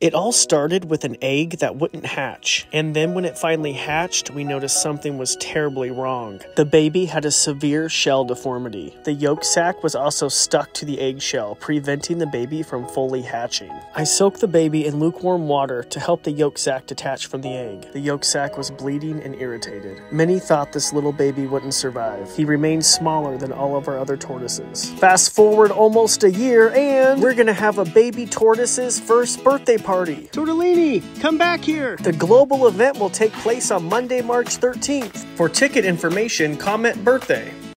It all started with an egg that wouldn't hatch, and then when it finally hatched, we noticed something was terribly wrong. The baby had a severe shell deformity. The yolk sac was also stuck to the eggshell, preventing the baby from fully hatching. I soaked the baby in lukewarm water to help the yolk sac detach from the egg. The yolk sac was bleeding and irritated. Many thought this little baby wouldn't survive. He remained smaller than all of our other tortoises. Fast forward almost a year, and we're gonna have a baby tortoise's first birthday party party. Tortellini, come back here. The global event will take place on Monday, March 13th. For ticket information, comment birthday.